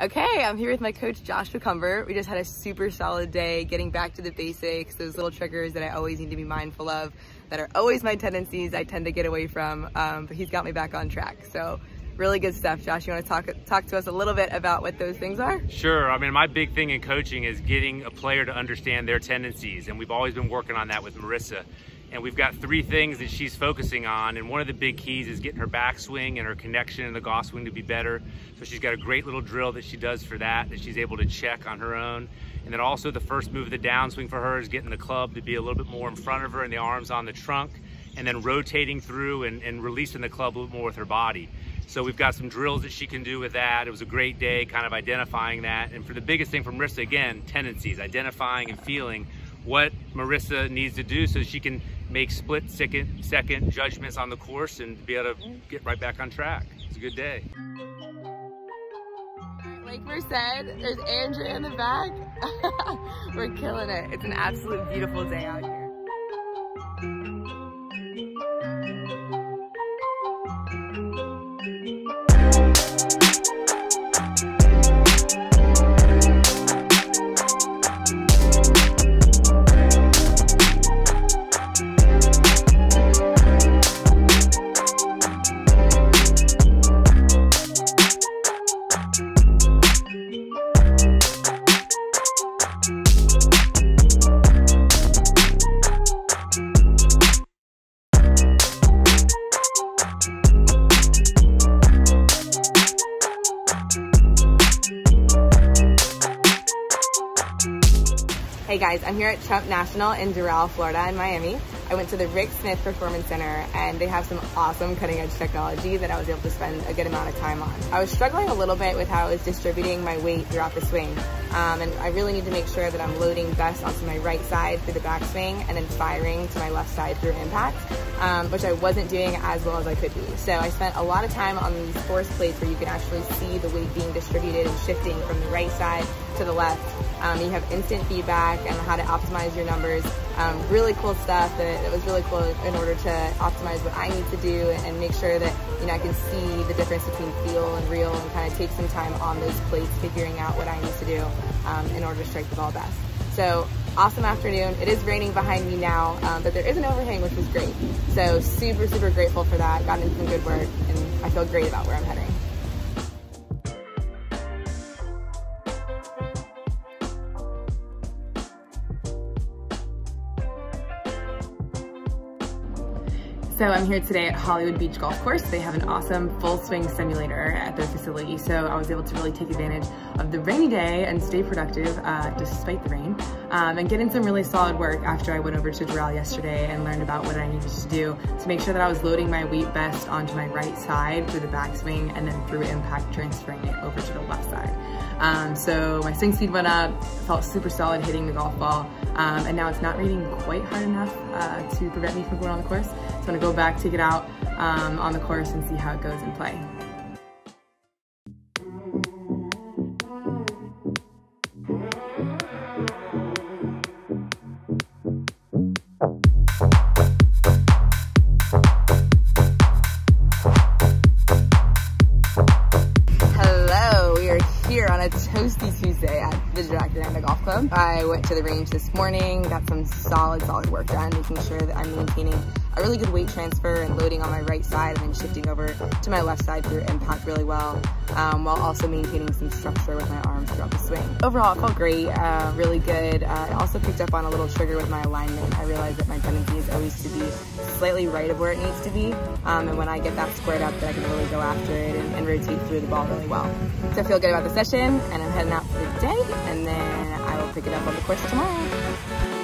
Okay, I'm here with my coach Josh McCumber. We just had a super solid day getting back to the basics, those little triggers that I always need to be mindful of, that are always my tendencies I tend to get away from, um, but he's got me back on track. So really good stuff. Josh, you want to talk talk to us a little bit about what those things are? Sure. I mean, my big thing in coaching is getting a player to understand their tendencies, and we've always been working on that with Marisa and we've got three things that she's focusing on and one of the big keys is getting her backswing and her connection in the golf swing to be better so she's got a great little drill that she does for that that she's able to check on her own and then also the first move of the downswing for her is getting the club to be a little bit more in front of her and the arms on the trunk and then rotating through and, and releasing the club a little more with her body so we've got some drills that she can do with that. It was a great day kind of identifying that. And for the biggest thing from Marisa, again, tendencies, identifying and feeling what Marisa needs to do so she can make split second, second judgments on the course and be able to get right back on track. It's a good day. Like Merced, there's Andrea in the back. We're killing it. It's an absolute beautiful day out here. Hey guys, I'm here at Trump National in Doral, Florida in Miami. I went to the Rick Smith Performance Center and they have some awesome cutting edge technology that I was able to spend a good amount of time on. I was struggling a little bit with how I was distributing my weight throughout the swing. Um, and I really need to make sure that I'm loading best onto my right side through the backswing and then firing to my left side through impact, um, which I wasn't doing as well as I could be. So I spent a lot of time on these force plates where you can actually see the weight being distributed and shifting from the right side to the left. Um, you have instant feedback and how to optimize your numbers. Um, really cool stuff that, that was really cool in order to optimize what I need to do and make sure that you know I can see the difference between feel and real and kind of take some time on those plates figuring out what I need to do um, in order to strike the ball best. So awesome afternoon. It is raining behind me now, um, but there is an overhang, which was great. So super, super grateful for that. Got in some good work and I feel great about where I'm heading. So I'm here today at Hollywood Beach Golf Course. They have an awesome full swing simulator at their facility. So I was able to really take advantage of the rainy day and stay productive uh, despite the rain um, and get in some really solid work after I went over to Doral yesterday and learned about what I needed to do to make sure that I was loading my weight best onto my right side through the backswing and then through impact transferring it over to the left side. Um, so my swing speed went up, felt super solid hitting the golf ball, um, and now it's not raining quite hard enough uh, to prevent me from going on the course. So I'm gonna go back, take it out um, on the course and see how it goes in play. Golf Club. I went to the range this morning, got some solid, solid work done, making sure that I'm maintaining a really good weight transfer and loading on my right side and then shifting over to my left side through impact really well, um, while also maintaining some structure with my arms throughout the swing. Overall, it felt great, uh, really good. Uh, I also picked up on a little trigger with my alignment. I realized that my tendency is always to be slightly right of where it needs to be, um, and when I get that squared up, then I can really go after it and, and rotate through the ball really well. So I feel good about the session, and I'm heading out for the day, and then Pick it up on the course tomorrow.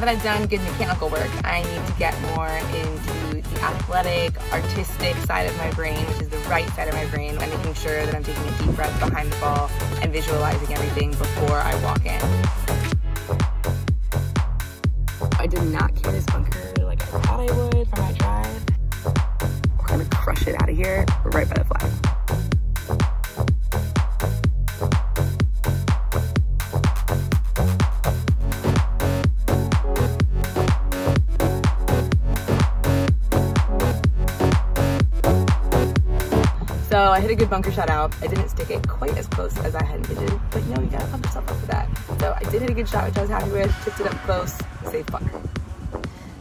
That I've done good mechanical work, I need to get more into the athletic, artistic side of my brain, which is the right side of my brain, and making sure that I'm taking a deep breath behind the ball and visualizing everything before I walk in. I did not cue this bunker like I thought I would for my drive. We're gonna crush it out of here right by the So I hit a good bunker shot out. I didn't stick it quite as close as I had envisioned, but you know, you gotta pump yourself up for that. So I did hit a good shot, which I was happy with. Tipped it up close, safe bunker.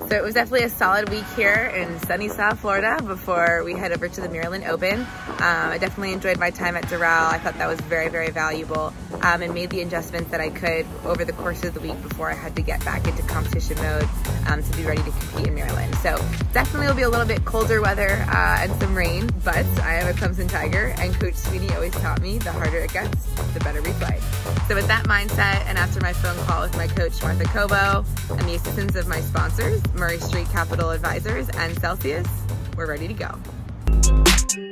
So it was definitely a solid week here in sunny South Florida before we head over to the Maryland Open. Um, I definitely enjoyed my time at Doral. I thought that was very, very valuable um, and made the adjustments that I could over the course of the week before I had to get back into competition mode um, to be ready to compete in Maryland. So definitely will be a little bit colder weather uh, and some rain, but I am a Clemson Tiger and Coach Sweeney always taught me the harder it gets, the better we play. So with that mindset and after my phone call with my coach Martha Cobo and the assistance of my sponsors, Murray Street Capital Advisors and Celsius, we're ready to go.